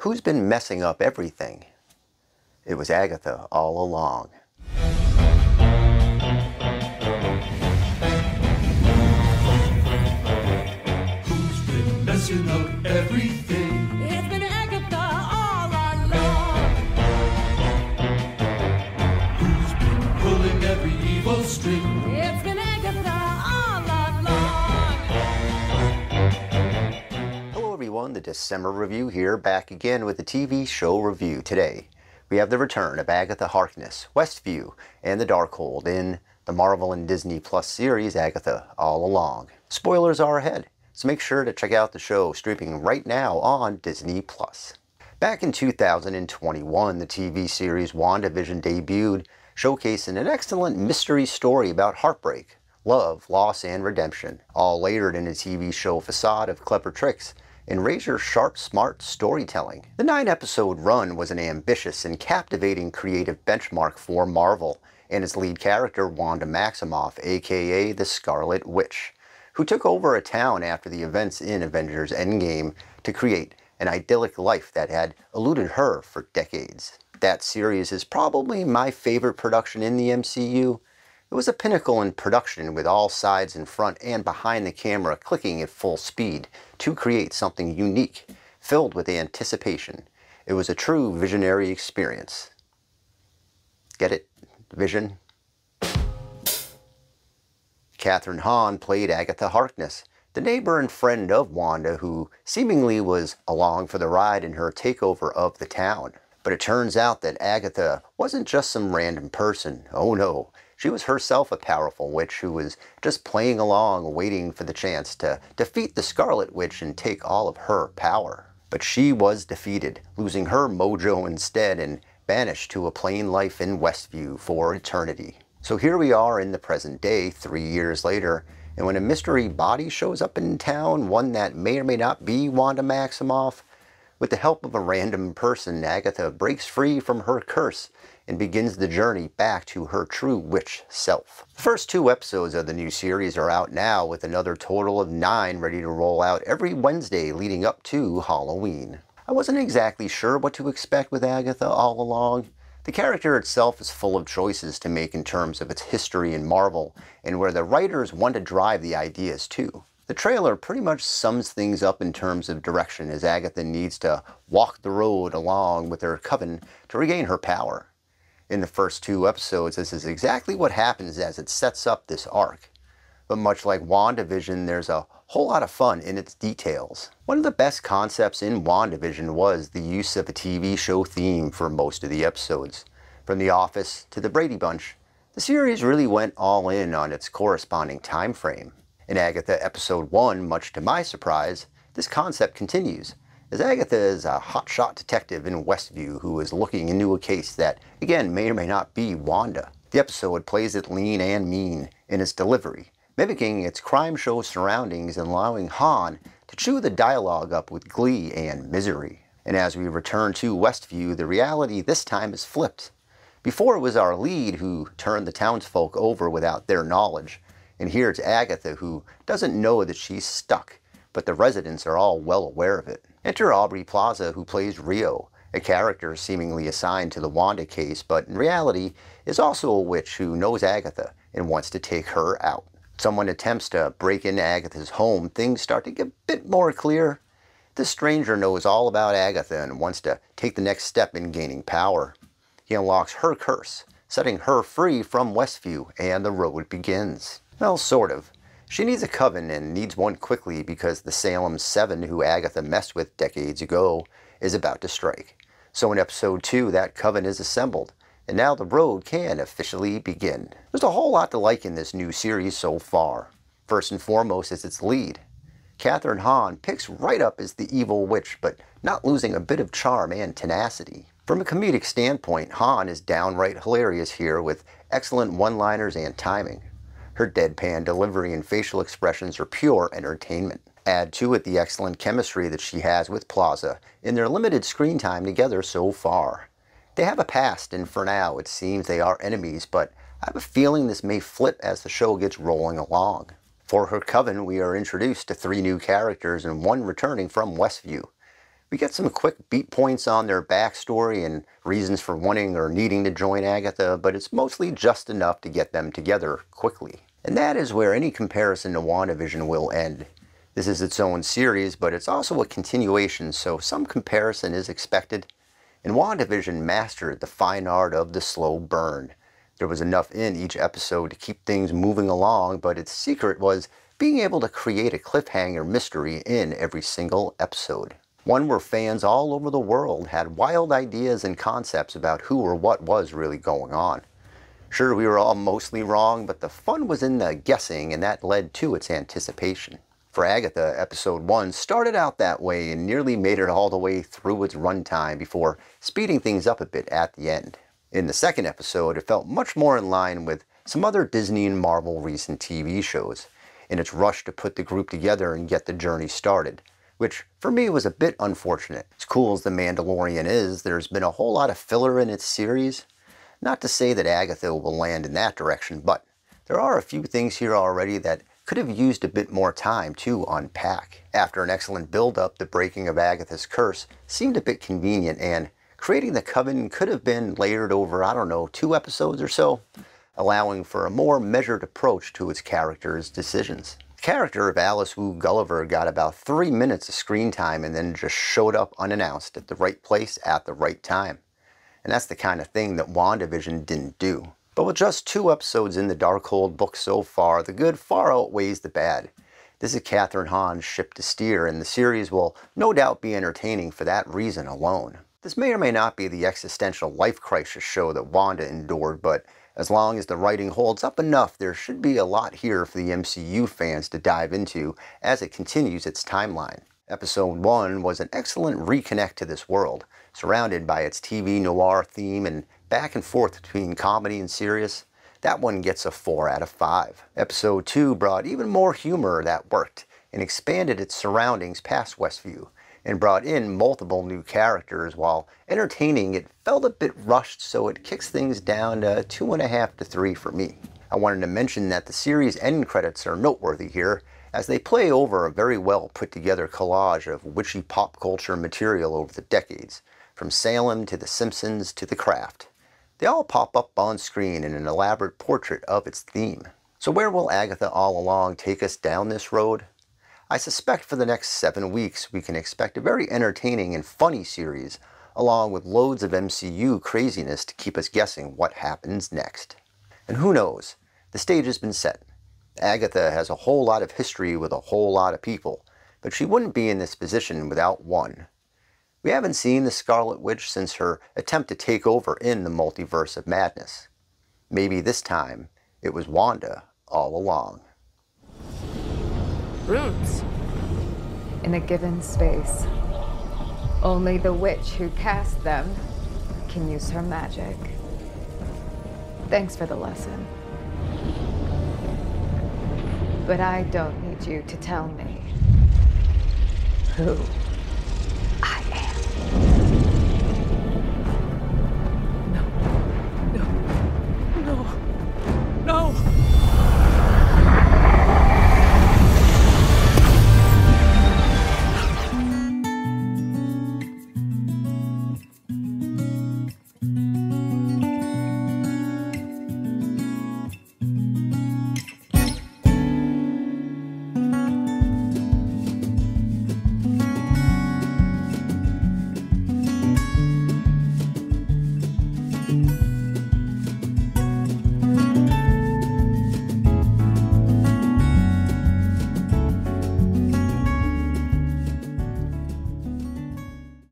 Who's been messing up everything? It was Agatha all along. Who's been messing up everything? It's been Agatha all along. Who's been pulling every evil string? The December Review here, back again with the TV show review. Today, we have the return of Agatha Harkness, Westview, and the Darkhold in the Marvel and Disney Plus series Agatha All Along. Spoilers are ahead, so make sure to check out the show streaming right now on Disney Plus. Back in 2021, the TV series WandaVision debuted, showcasing an excellent mystery story about heartbreak, love, loss, and redemption, all layered in a TV show facade of clever tricks and razor sharp smart storytelling. The nine episode run was an ambitious and captivating creative benchmark for Marvel and its lead character Wanda Maximoff, aka the Scarlet Witch, who took over a town after the events in Avengers Endgame to create an idyllic life that had eluded her for decades. That series is probably my favorite production in the MCU. It was a pinnacle in production with all sides in front and behind the camera clicking at full speed to create something unique, filled with anticipation. It was a true visionary experience. Get it? Vision? Kathryn Hahn played Agatha Harkness, the neighbor and friend of Wanda who seemingly was along for the ride in her takeover of the town. But it turns out that Agatha wasn't just some random person. Oh no, she was herself a powerful witch who was just playing along, waiting for the chance to defeat the Scarlet Witch and take all of her power. But she was defeated, losing her mojo instead and banished to a plain life in Westview for eternity. So here we are in the present day, three years later, and when a mystery body shows up in town, one that may or may not be Wanda Maximoff, with the help of a random person, Agatha breaks free from her curse and begins the journey back to her true witch self. The first two episodes of the new series are out now, with another total of nine ready to roll out every Wednesday leading up to Halloween. I wasn't exactly sure what to expect with Agatha all along. The character itself is full of choices to make in terms of its history in Marvel, and where the writers want to drive the ideas to. The trailer pretty much sums things up in terms of direction as Agatha needs to walk the road along with her coven to regain her power. In the first two episodes, this is exactly what happens as it sets up this arc. But much like WandaVision, there's a whole lot of fun in its details. One of the best concepts in WandaVision was the use of a TV show theme for most of the episodes. From The Office to The Brady Bunch, the series really went all in on its corresponding time frame. In Agatha Episode 1, much to my surprise, this concept continues, as Agatha is a hotshot detective in Westview who is looking into a case that, again, may or may not be Wanda. The episode plays it lean and mean in its delivery, mimicking its crime show surroundings and allowing Hahn to chew the dialogue up with glee and misery. And as we return to Westview, the reality this time is flipped. Before it was our lead who turned the townsfolk over without their knowledge, and here it's Agatha who doesn't know that she's stuck, but the residents are all well aware of it. Enter Aubrey Plaza who plays Rio, a character seemingly assigned to the Wanda case, but in reality is also a witch who knows Agatha and wants to take her out. Someone attempts to break into Agatha's home, things start to get a bit more clear. This stranger knows all about Agatha and wants to take the next step in gaining power. He unlocks her curse, setting her free from Westview, and the road begins. Well, sort of. She needs a coven and needs one quickly because the Salem Seven, who Agatha messed with decades ago, is about to strike. So in episode 2, that coven is assembled, and now the road can officially begin. There's a whole lot to like in this new series so far. First and foremost is its lead. Kathryn Hahn picks right up as the evil witch, but not losing a bit of charm and tenacity. From a comedic standpoint, Hahn is downright hilarious here with excellent one-liners and timing. Her deadpan delivery and facial expressions are pure entertainment. Add to it the excellent chemistry that she has with Plaza in their limited screen time together so far. They have a past, and for now it seems they are enemies, but I have a feeling this may flip as the show gets rolling along. For her coven, we are introduced to three new characters and one returning from Westview. We get some quick beat points on their backstory and reasons for wanting or needing to join Agatha, but it's mostly just enough to get them together quickly. And that is where any comparison to WandaVision will end. This is its own series, but it's also a continuation, so some comparison is expected. And WandaVision mastered the fine art of the slow burn. There was enough in each episode to keep things moving along, but its secret was being able to create a cliffhanger mystery in every single episode. One where fans all over the world had wild ideas and concepts about who or what was really going on. Sure, we were all mostly wrong, but the fun was in the guessing, and that led to its anticipation. For Agatha, episode 1 started out that way and nearly made it all the way through its runtime before speeding things up a bit at the end. In the second episode, it felt much more in line with some other Disney and Marvel recent TV shows, in its rush to put the group together and get the journey started, which for me was a bit unfortunate. As cool as The Mandalorian is, there's been a whole lot of filler in its series. Not to say that Agatha will land in that direction, but there are a few things here already that could have used a bit more time to unpack. After an excellent build-up, the breaking of Agatha's curse seemed a bit convenient and creating the coven could have been layered over, I don't know, two episodes or so, allowing for a more measured approach to its character's decisions. The character of Alice Wu Gulliver got about three minutes of screen time and then just showed up unannounced at the right place at the right time. And that's the kind of thing that WandaVision didn't do. But with just two episodes in the Darkhold book so far, the good far outweighs the bad. This is Kathryn Hahn's ship to steer, and the series will no doubt be entertaining for that reason alone. This may or may not be the existential life crisis show that Wanda endured, but as long as the writing holds up enough, there should be a lot here for the MCU fans to dive into as it continues its timeline. Episode 1 was an excellent reconnect to this world, surrounded by its TV noir theme and back and forth between comedy and serious. That one gets a 4 out of 5. Episode 2 brought even more humor that worked and expanded its surroundings past Westview and brought in multiple new characters while entertaining it felt a bit rushed so it kicks things down to two and a half to three for me. I wanted to mention that the series end credits are noteworthy here as they play over a very well put together collage of witchy pop culture material over the decades, from Salem to The Simpsons to The Craft. They all pop up on screen in an elaborate portrait of its theme. So where will Agatha All Along take us down this road? I suspect for the next seven weeks we can expect a very entertaining and funny series, along with loads of MCU craziness to keep us guessing what happens next. And who knows, the stage has been set. Agatha has a whole lot of history with a whole lot of people, but she wouldn't be in this position without one. We haven't seen the Scarlet Witch since her attempt to take over in the Multiverse of Madness. Maybe this time it was Wanda all along runes. In a given space, only the witch who cast them can use her magic. Thanks for the lesson. But I don't need you to tell me who